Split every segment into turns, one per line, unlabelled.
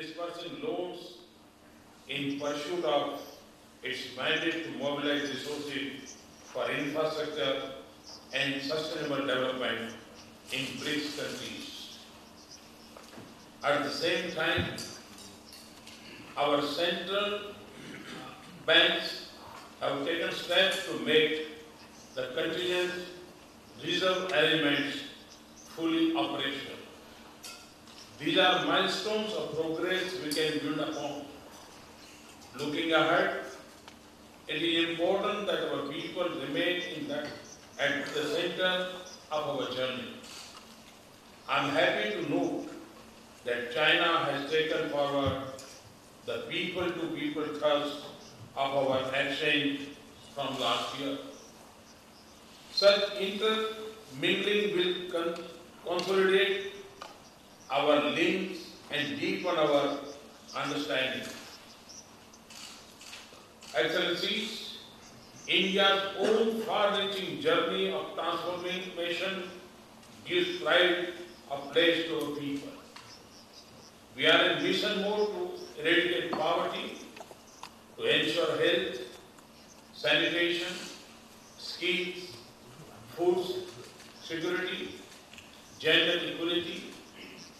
dispersing loans in pursuit of its mandate to mobilize resources for infrastructure and sustainable development in BRICS countries. At the same time, our central banks have taken steps to make the contingent reserve arrangements fully operational. These are milestones of progress we can build upon. Looking ahead, it is important that our people remain in that at the center of our journey. I am happy to note that China has taken forward the people-to-people trust of our exchange from last year. Such intermingling will con- consolidate our links and deepen our understanding. Excellencies, India's own far-reaching journey of transformation gives pride a place to our people. We are in mission mode to eradicate poverty, to ensure health, sanitation, skills, food security, gender equality,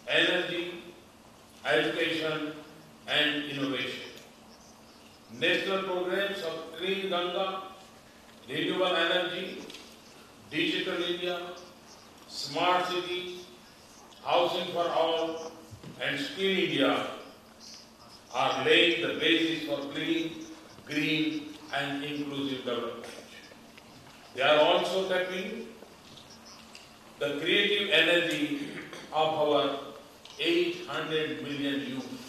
energy, education, and innovation. National programs of Clean Ganga, renewable energy, digital India, smart cities, housing for all, and Skill India are laying the basis for clean, green, and inclusive development. They are also tapping the creative energy of our 800 million youth.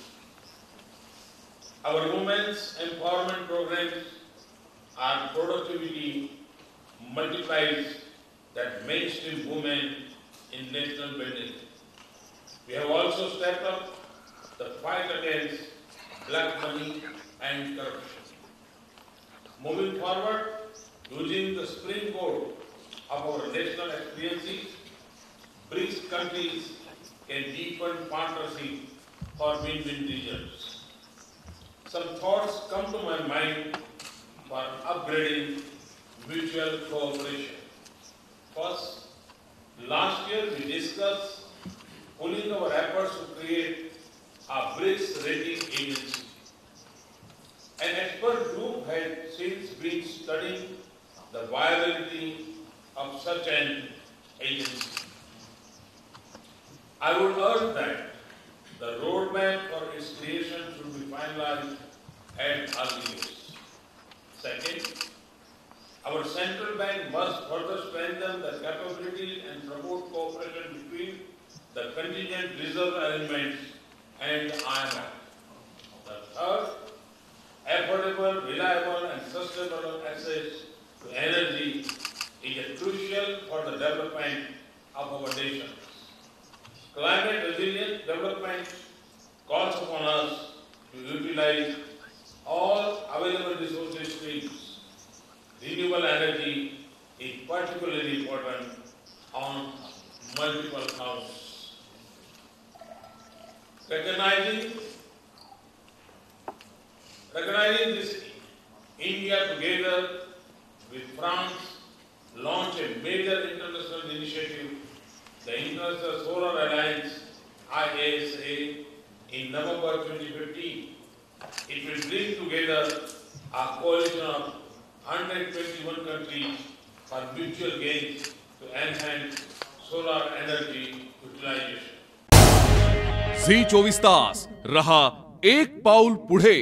Our women's empowerment programs are productivity multipliers that mainstream women in national building. We have also stepped up the fight against black money and corruption. Moving forward, using the springboard of our national experiences, BRICS countries can deepened partnership for win-win results. Some thoughts come to my mind for upgrading mutual cooperation. First, last year we discussed pulling our efforts to create a BRICS rating agency. An expert group has since been studying the viability of such an agency. I would urge that the roadmap for its creation should be finalized at earliest. Second, our central bank must further strengthen the capabilities and promote cooperation between the contingent reserve arrangements and IMF. The third, affordable, reliable, and sustainable access to energy is crucial for the development of our nations. Climate resilient development calls upon us to utilize all available resources streams. Renewable energy is particularly important on multiple counts. Recognizing, recognizing this, India together with France launched a major international the International Solar Alliance IASA, in November 2015. It will bring together a coalition of 121 countries for mutual gains to enhance solar energy utilization.
झी चोवीस तास रहा एक पाऊल पुढे